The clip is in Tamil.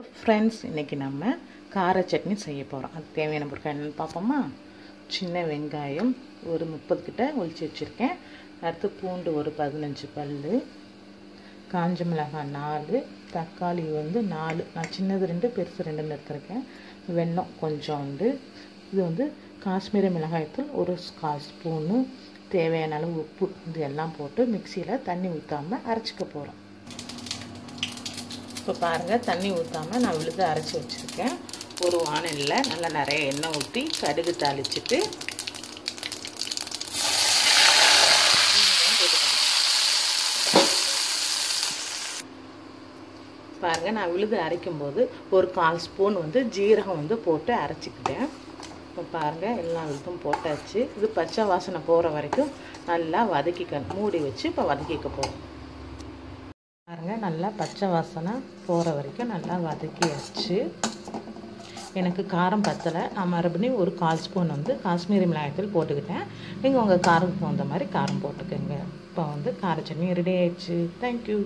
ஃப்ரெண்ட்ஸ் இன்றைக்கி நம்ம கார சட்னி செய்ய போகிறோம் அது தேவையான பொருட்கள் என்னென்னு பார்ப்போமா? சின்ன வெங்காயம் ஒரு முப்பது கிட்ட ஒழிச்சு வச்சுருக்கேன். அடுத்து பூண்டு ஒரு பதினஞ்சு பல் காஞ்ச மிளகாய் நாலு தக்காளி வந்து நாலு. நான் சின்னது ரெண்டு பெருசு ரெண்டுன்னு எடுத்துருக்கேன். வெல்லம் கொஞ்சோண்டு. இது வந்து காஷ்மீரி மிளகாய்த்தூள் ஒரு கால் ஸ்பூனு. தேவையான அளவு உப்பு இது எல்லாம் போட்டு மிக்சியில் தண்ணி ஊற்றாமல் அரைச்சிக்க போகிறோம் இப்போ பாருங்கள் தண்ணி ஊற்றாமல் நான் விழுது அரைச்சி வச்சுருக்கேன். ஒரு வானலில் நல்லா நிறைய எண்ணெய் ஊற்றி கடுகு தாளிச்சிட்டு பாருங்கள் நான் விழுது அரைக்கும்போது ஒரு கால் ஸ்பூன் வந்து ஜீரகம் வந்து போட்டு அரைச்சிக்கிட்டேன். இப்போ பாருங்கள் எல்லா விழுதும் போட்டாச்சு. இது பச்சை வாசனை போகிற வரைக்கும் நல்லா வதக்கிக்க மூடி வச்சு இப்போ வதக்கிக்க போகிறோம் பாருங்கள் நல்லா பச்சை வாசனை போகிற வரைக்கும் நல்லா வதக்கியாச்சு. எனக்கு காரம் பத்தலை. நான் மறுபடியும் ஒரு கால் ஸ்பூன் வந்து காஷ்மீரி மிளகாய்த்தூள் போட்டுக்கிட்டேன். நீங்கள் உங்கள் காரத்துக்கு தகுந்த மாதிரி காரம் போட்டுக்கோங்க. இப்போ வந்து கார சட்னி ரெடி ஆயிடுச்சு தேங்க்யூ